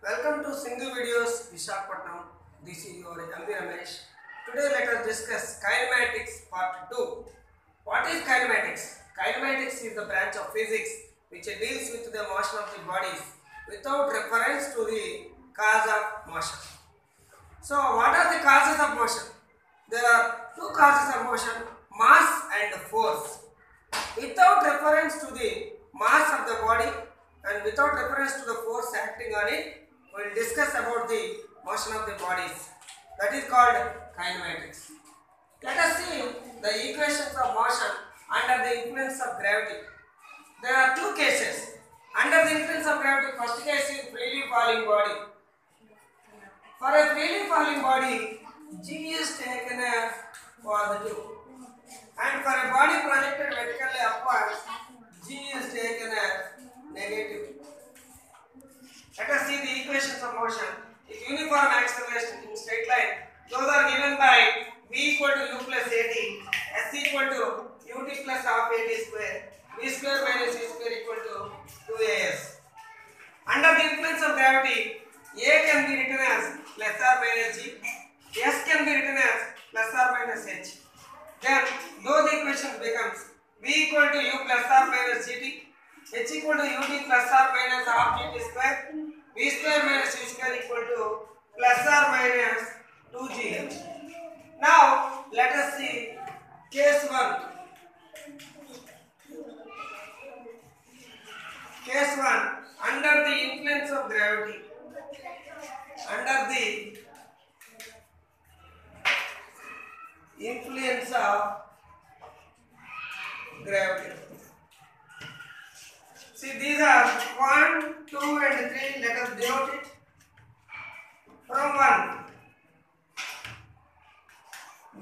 Welcome to Sindhu Videos Vishakhapatnam. This is your MB Ramesh. Today let us discuss kinematics part 2. What is kinematics? Kinematics is the branch of physics which deals with the motion of the bodies without reference to the cause of motion. The equations of motion under the influence of gravity. There are two cases. Under the influence of gravity, first case is freely falling body. For a freely falling body, G is taken as positive. And for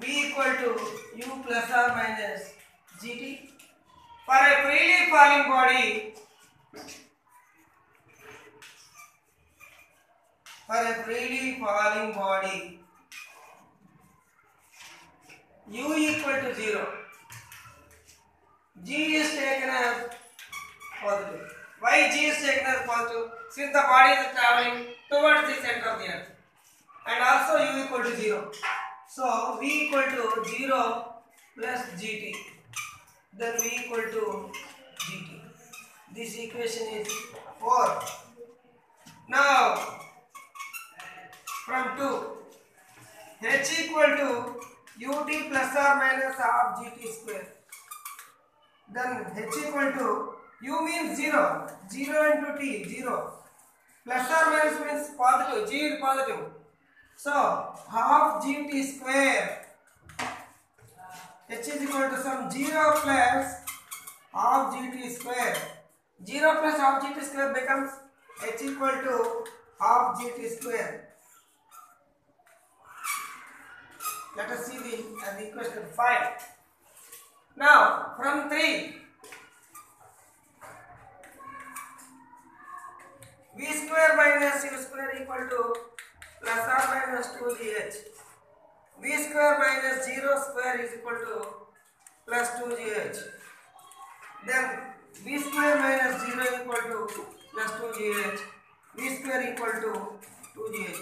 V equal to U plus or minus GT. For a freely falling body, for a freely falling body, u equal to 0 g is taken as positive why g is taken as positive since the body is traveling towards the center of the earth and also u equal to 0 so v equal to 0 plus gt then v equal to gt this equation is 4 now from 2 h equal to ut plus or minus half gt square. Then h equal to u means 0, 0 into t, 0. Plus or minus means positive, g is positive. So half gt square h is equal to some 0 plus half gt square. 0 plus half gt square becomes h equal to half gt square. Let us see the, uh, the equation 5. Now, from 3, v square minus u square equal to plus or minus 2gh. v square minus 0 square is equal to plus 2gh. Then v square minus 0 equal to plus 2gh. v square equal to 2gh.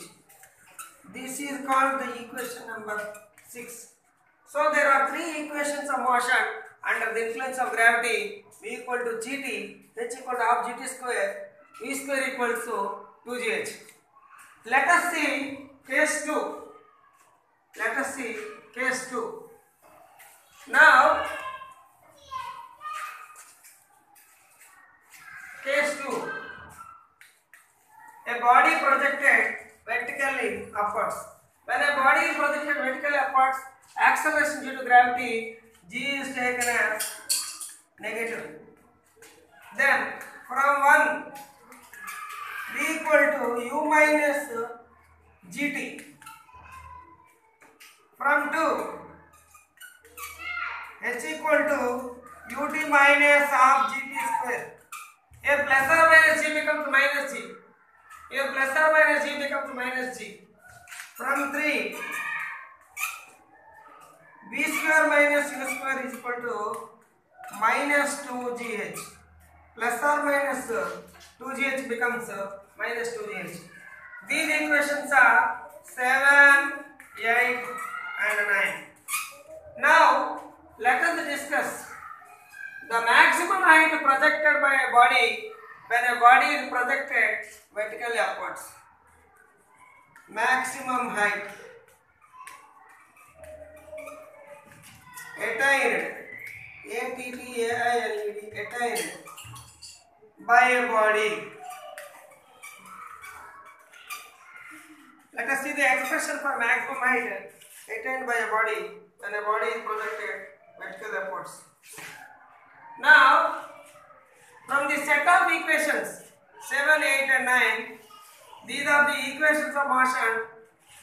This is called the equation number 6. So there are three equations of motion under the influence of gravity V equal to gt, h equal to half gt square, v square equals to 2gh. Let us see case 2. Let us see case 2. Now, case 2. A body projected vertically upwards. When a body is projected vertically upwards, acceleration due to gravity g is taken as negative. Then from 1 v equal to u minus gt. From 2 h equal to ut minus half gt square. A plus or minus g becomes minus g. Here plus or minus g becomes minus g. From 3, v square minus u square is equal to minus 2gh. Plus or minus uh, 2gh becomes uh, minus 2gh. These equations are 7, 8 and 9. Now let us discuss the maximum height projected by a body when a body is projected vertically upwards. Maximum height attained A T T A I N E D attained by a body. The expression for maximum height attained by a body when a body is projected vertically upwards. Now, from the set of equations 7, 8 and 9, these are the equations of motion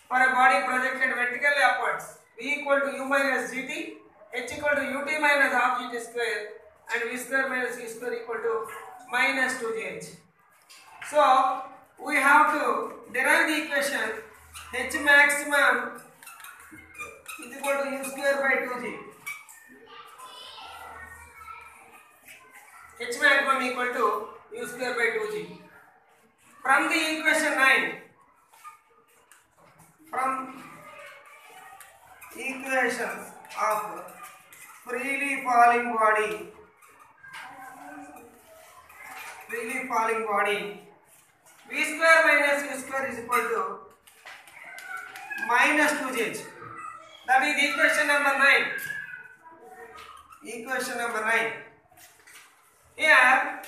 for a body projected vertically upwards. V equal to u minus gt, h equal to ut minus half gt square and v square minus u square equal to minus 2gh. So, we have to derive the equation h maximum is equal to u square by 2g. h maximum equal to u square by 2g. From the equation 9, from equations of freely falling body, freely falling body, v square minus u square is equal to minus 2g. That is equation number 9. Equation number 9. Here,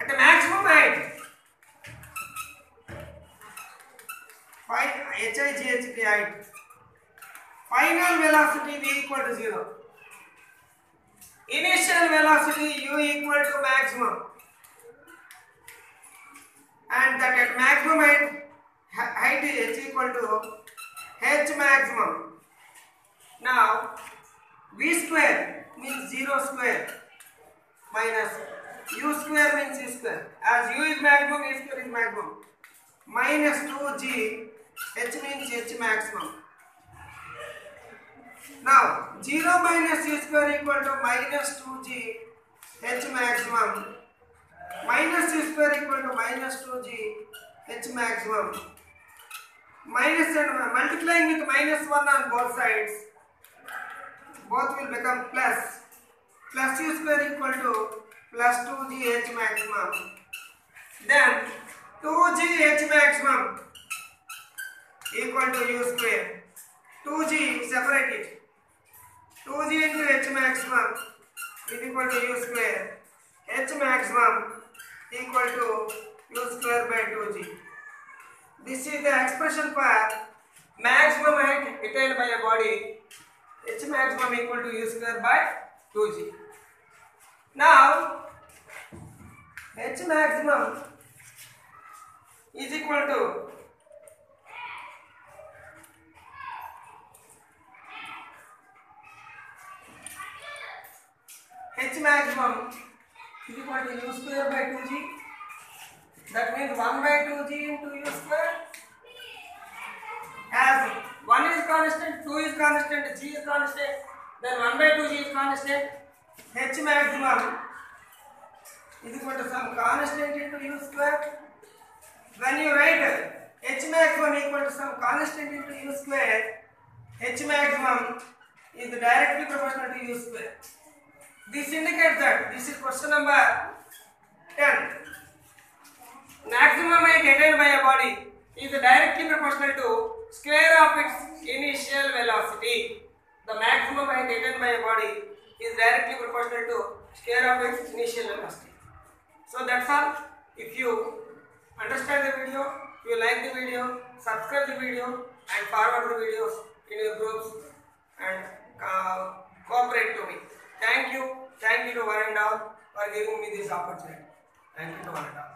at the maximum height, find HIGHT height, final velocity V equal to 0. Initial velocity U equal to maximum. And that at maximum height, height is equal to H maximum. Now, V square means 0 square minus u square means u square. As u is maximum, u square is maximum. Minus 2g, h means h maximum. Now, 0 minus u square equal to minus 2g, h maximum. Minus u square equal to minus 2g, h maximum. Minus and multiplying with minus 1 on both sides, both will become plus. Plus u square equal to plus 2g h maximum. Then 2g h maximum equal to u square. 2g separate it. 2g into h maximum is equal to u square. h maximum equal to u square by 2g. This is the expression for maximum height attained by a body. h maximum equal to u square by 2g. Now, h maximum is equal to h maximum is equal to u square by 2g. That means 1 by 2g into u square. As 1 is constant, 2 is constant, g is constant, then 1 by 2g is constant. h maximum is equal to some constant into u square. When you write h maximum equal to some constant into u square, h maximum is directly proportional to u square. This indicates that this is question number 10. Maximum height attained by a body is directly proportional to square of its initial velocity. The maximum height attained by a body is directly proportional to square of its initial velocity. So that's all. If you understand the video, you like the video, subscribe the video and forward the videos in your groups and uh, cooperate to me. Thank you. Thank you to one and all for giving me this opportunity. Thank you to one and all.